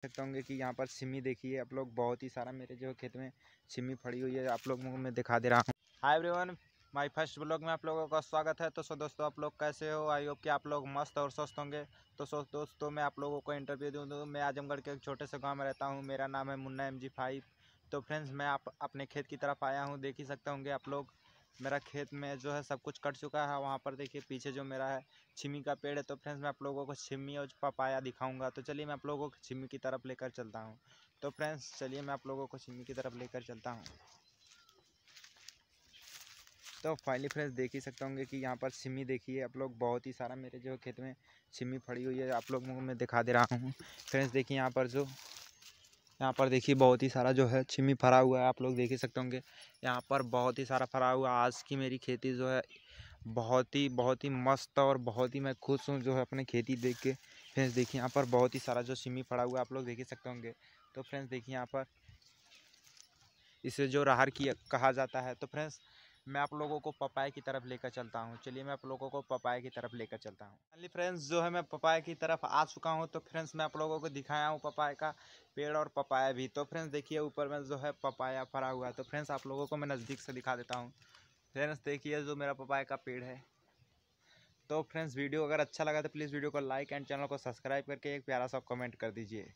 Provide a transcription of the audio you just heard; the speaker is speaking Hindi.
सकते होंगे कि यहाँ पर सिमी देखिए, आप लोग बहुत ही सारा मेरे जो खेत में सिमी फड़ी हुई है, आप लोगों को मैं दिखा दे रहा हूँ। Hi everyone my first blog में आप लोगों का स्वागत है। तो सो दोस्तों, आप लोग कैसे हो? आई होप कि आप लोग मस्त और स्वस्थ होंगे। तो सो दोस्तों, मैं आप लोगों को इंटरव्यू दूँ तो मैं आजमगढ़ के एक छोटे से गाँव में रहता हूँ। मेरा नाम है मुन्ना एम जी फाइव तो फ्रेंड्स मैं आप अपने खेत की तरफ़ आया हूँ, देख ही सकते होंगे आप लोग। मेरा खेत में जो है सब कुछ कट चुका है। वहाँ पर देखिए पीछे जो मेरा है, छिमी का पेड़ है। तो फ्रेंड्स, मैं आप लोगों को छिमी और पपाया दिखाऊँगा। तो चलिए मैं आप लोगों को छिमी की तरफ़ लेकर चलता हूँ। तो फ्रेंड्स, चलिए मैं आप लोगों को छिमी की तरफ़ लेकर चलता हूँ। तो फाइनली फ्रेंड्स, देख ही सकते होंगे कि यहाँ पर सिमी देखिए, आप लोग बहुत ही सारा मेरे जो खेत में सिमी फड़ी हुई है, आप लोगों को मैं दिखा दे रहा हूँ। फ्रेंड्स, देखिए यहाँ पर जो यहाँ पर देखिए बहुत ही सारा जो है छिमी फरा हुआ है, आप लोग देख ही सकते होंगे। यहाँ पर बहुत ही सारा फरा हुआ आज की मेरी खेती जो है बहुत ही बहुत ही मस्त और बहुत ही मैं खुश हूँ जो है अपने खेती देख के। फ्रेंड्स देखिए यहाँ पर बहुत ही सारा जो सिमी फड़ा हुआ है, आप लोग देख ही सकते होंगे। तो फ्रेंड्स देखिए यहाँ पर इसे जो राहर की कहा जाता है। तो फ्रेंड्स मैं आप लोगों को पपाए की तरफ़ लेकर चलता हूँ। चलिए मैं आप लोगों को पपाए की तरफ़ लेकर चलता हूँ। फाइनली फ्रेंड्स जो है मैं पपाए की तरफ़ आ चुका हूँ तो फ्रेंड्स मैं आप लोगों को दिखाया हूँ पपाए का पेड़ और पपाया भी। तो फ्रेंड्स देखिए ऊपर में जो है पपाया फरा हुआ है। तो फ्रेंड्स आप लोगों को मैं नज़दीक से दिखा देता हूँ। फ्रेंड्स देखिए जो मेरा पपाया का पेड़ है। तो फ्रेंड्स वीडियो अगर अच्छा लगा तो प्लीज़ वीडियो को लाइक एंड चैनल को सब्सक्राइब करके एक प्यारा सा कमेंट कर दीजिए।